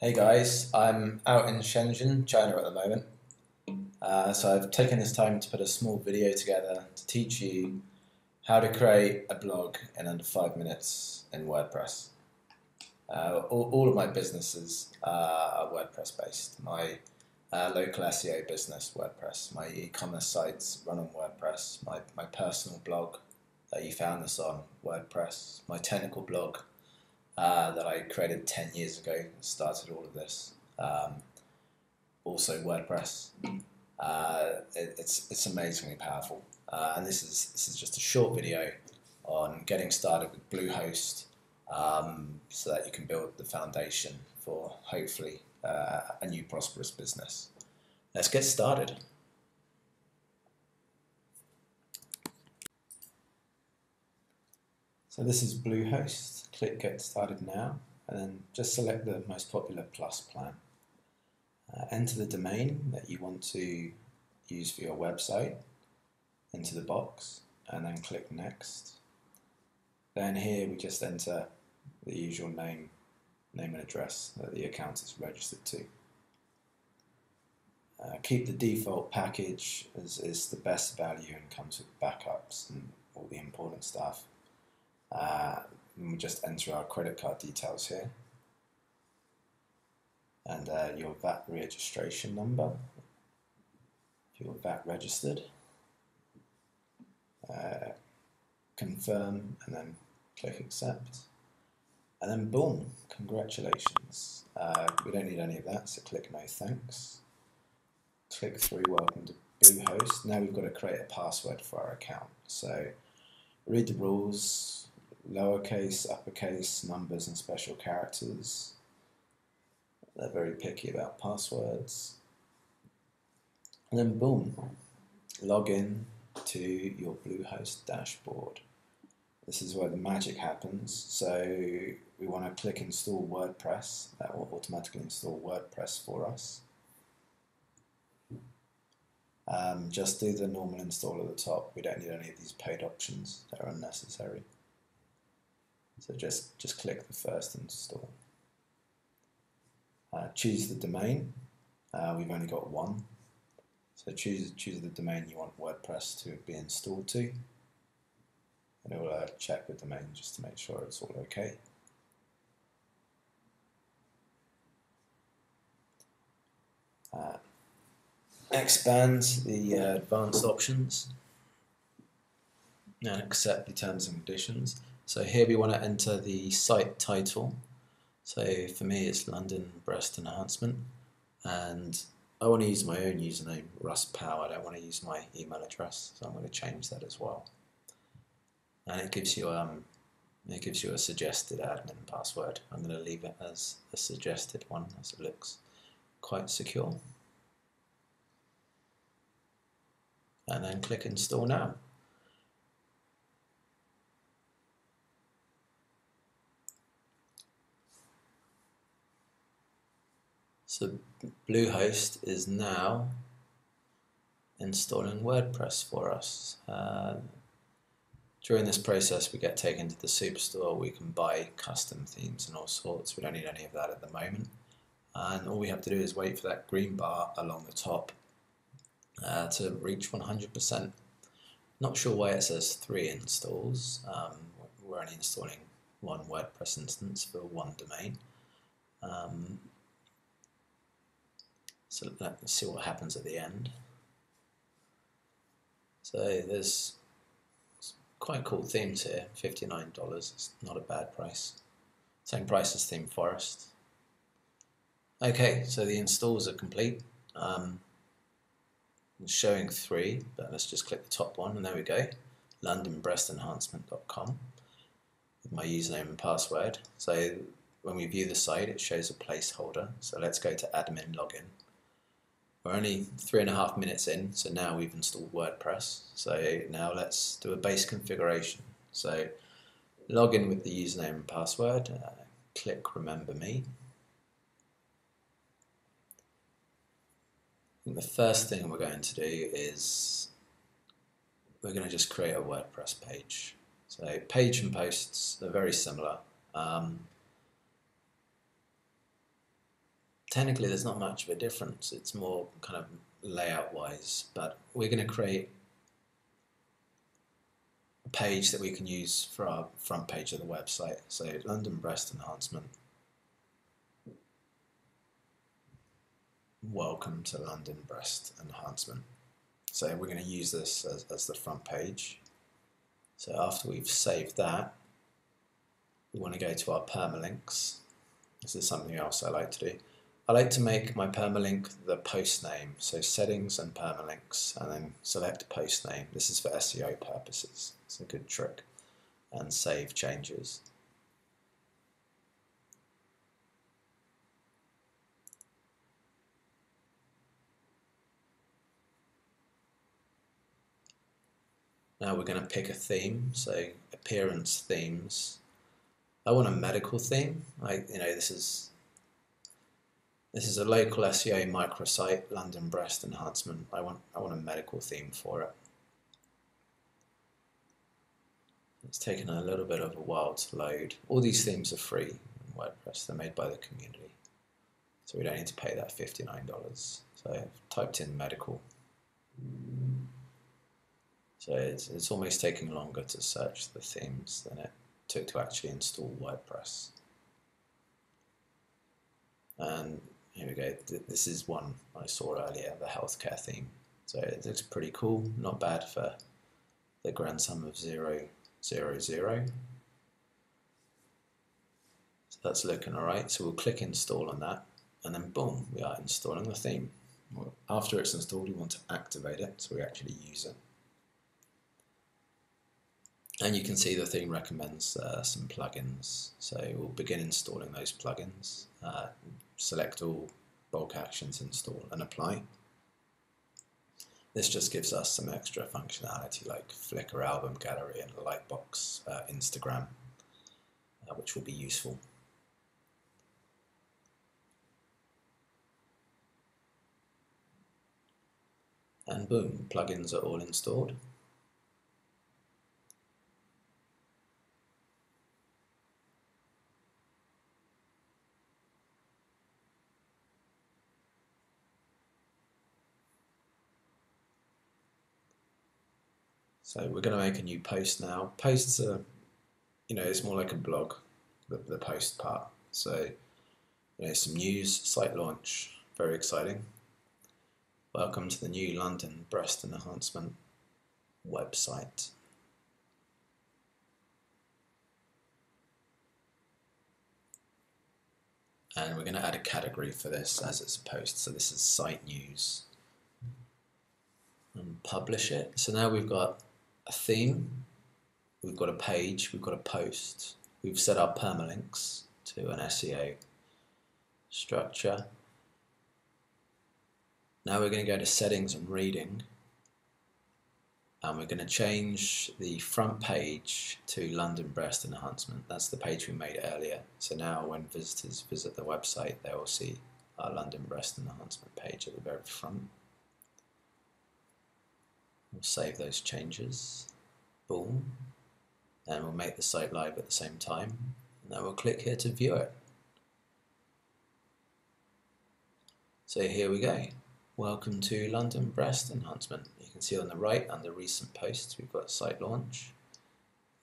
Hey guys, I'm out in Shenzhen, China at the moment. Uh, so I've taken this time to put a small video together to teach you how to create a blog in under five minutes in WordPress. Uh, all, all, of my businesses are WordPress based. My uh, local SEO business, WordPress. My e-commerce sites run on WordPress. My, my personal blog that you found this on, WordPress. My technical blog uh, that I created 10 years ago, started all of this. Um, also WordPress. Uh, it, it's, it's amazingly powerful. Uh, and this is, this is just a short video on getting started with Bluehost um, so that you can build the foundation for hopefully uh, a new prosperous business. Let's get started. So this is Bluehost. Click Get Started Now, and then just select the most popular Plus plan. Uh, enter the domain that you want to use for your website into the box, and then click Next. Then here we just enter the usual name, name and address that the account is registered to. Uh, keep the default package as is the best value and comes with backups and all the important stuff. Uh, we just enter our credit card details here and uh, your VAT registration number if you're VAT registered. Uh, confirm and then click accept and then boom, congratulations. Uh, we don't need any of that, so click no thanks. Click through welcome to Bluehost. Now we've got to create a password for our account. So read the rules, lowercase, uppercase, numbers and special characters. They're very picky about passwords. And then boom, log in to your Bluehost dashboard. This is where the magic happens. So we want to click install WordPress. That will automatically install WordPress for us. Um, just do the normal install at the top. We don't need any of these paid options. They're unnecessary. So just, just click the first install. Uh, choose the domain. Uh, we've only got one. So choose, choose the domain you want WordPress to be installed to and it will uh, check the domain just to make sure it's all okay. Uh, expand the uh, advanced options and accept the terms and conditions. So here we want to enter the site title. So for me it's London Breast Enhancement and I want to use my own username, Russ Power. I don't want to use my email address, so I'm going to change that as well and it gives you um, it gives you a suggested admin password. I'm going to leave it as a suggested one as it looks quite secure. And then click install now. So Bluehost is now installing WordPress for us. Uh, during this process, we get taken to the superstore. We can buy custom themes and all sorts. We don't need any of that at the moment. And all we have to do is wait for that green bar along the top uh, to reach 100%. Not sure why it says three installs. Um, we're only installing one WordPress instance for one domain. Um, so let's see what happens at the end. So there's quite cool themes here, $59. It's not a bad price. Same price as Theme Forest. Okay, so the installs are complete. Um, showing three, but let's just click the top one, and there we go. LondonBreastEnhancement.com with my username and password. So when we view the site, it shows a placeholder. So let's go to admin login. We're only three and a half minutes in, so now we've installed WordPress. So now let's do a base configuration. So log in with the username and password, uh, click remember me. the first thing we're going to do is we're going to just create a WordPress page. So page and posts are very similar. Um, technically there's not much of a difference. It's more kind of layout wise, but we're going to create a page that we can use for our front page of the website. So London breast enhancement. Welcome to London breast enhancement. So we're going to use this as, as the front page. So after we've saved that, we want to go to our permalinks. This is something else I like to do. I like to make my permalink the post name, so settings and permalinks, and then select post name. This is for SEO purposes. It's a good trick. And save changes. Now we're going to pick a theme, so appearance themes. I want a medical theme. I, you know, this is this is a local SEO microsite, London breast enhancement. I want I want a medical theme for it. It's taken a little bit of a while to load. All these themes are free in WordPress. They're made by the community, so we don't need to pay that fifty nine dollars. So I've typed in medical. So it's, it's almost taking longer to search the themes than it took to actually install WordPress. And here we go. This is one I saw earlier, the healthcare theme. So it looks pretty cool, not bad for the grand sum of zero, zero, zero. So that's looking alright. So we'll click install on that and then boom, we are installing the theme. After it's installed, we want to activate it so we actually use it. And you can see the thing recommends uh, some plugins. So we'll begin installing those plugins. Uh, select all bulk actions, install and apply. This just gives us some extra functionality like Flickr album gallery and Lightbox uh, Instagram, uh, which will be useful. And boom, plugins are all installed. So we're going to make a new post now. Posts are, you know, it's more like a blog, the, the post part. So, you know, some news, site launch, very exciting. Welcome to the new London Breast Enhancement website. And we're going to add a category for this as it's a post. So this is site news. And publish it. So now we've got a theme, we've got a page, we've got a post, we've set our permalinks to an SEO structure. Now we're going to go to settings and reading and we're going to change the front page to London Breast Enhancement. That's the page we made earlier. So now when visitors visit the website they will see our London Breast Enhancement page at the very front. We'll save those changes. Boom. And we'll make the site live at the same time. And then we'll click here to view it. So here we go. Welcome to London Breast Enhancement. You can see on the right under recent posts we've got site launch.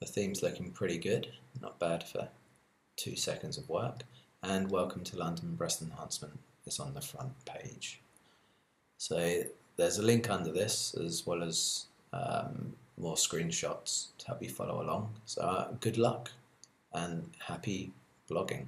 The theme's looking pretty good, not bad for two seconds of work. And welcome to London Breast Enhancement is on the front page. So there's a link under this as well as um, more screenshots to help you follow along. So uh, good luck and happy blogging.